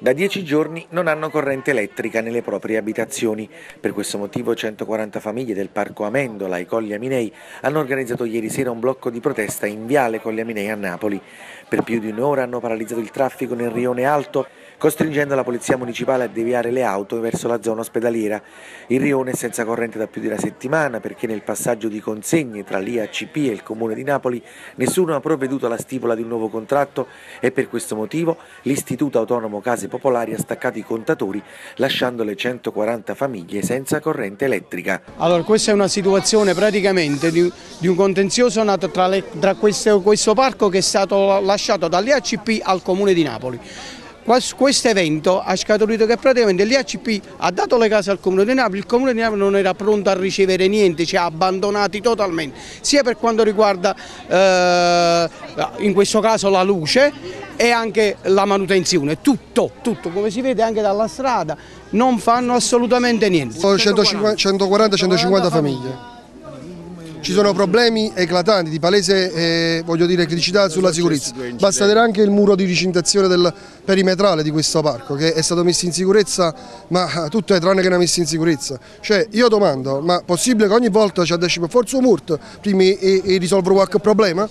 Da dieci giorni non hanno corrente elettrica nelle proprie abitazioni. Per questo motivo 140 famiglie del Parco Amendola e Colli Aminei hanno organizzato ieri sera un blocco di protesta in Viale Colli Aminei a Napoli. Per più di un'ora hanno paralizzato il traffico nel Rione Alto costringendo la Polizia Municipale a deviare le auto verso la zona ospedaliera. Il rione è senza corrente da più di una settimana perché nel passaggio di consegne tra l'IACP e il Comune di Napoli nessuno ha provveduto alla stipula di un nuovo contratto e per questo motivo l'Istituto Autonomo Case Popolari ha staccato i contatori lasciando le 140 famiglie senza corrente elettrica. Allora questa è una situazione praticamente di, di un contenzioso nato tra, le, tra questo, questo parco che è stato lasciato dall'IACP al Comune di Napoli. Questo evento ha scaturito che praticamente l'IACP ha dato le case al Comune di Napoli, il Comune di Napoli non era pronto a ricevere niente, ci ha abbandonati totalmente, sia per quanto riguarda eh, in questo caso la luce e anche la manutenzione, tutto, tutto, come si vede anche dalla strada, non fanno assolutamente niente. 140-150 famiglie ci sono problemi eclatanti di palese eh, voglio dire, criticità sulla sicurezza. Basta vedere anche il muro di ricintazione del perimetrale di questo parco che è stato messo in sicurezza, ma tutto è tranne che una messa in sicurezza. Cioè io domando, ma possibile che ogni volta ci adesso forza un muro prima di risolvere qualche problema?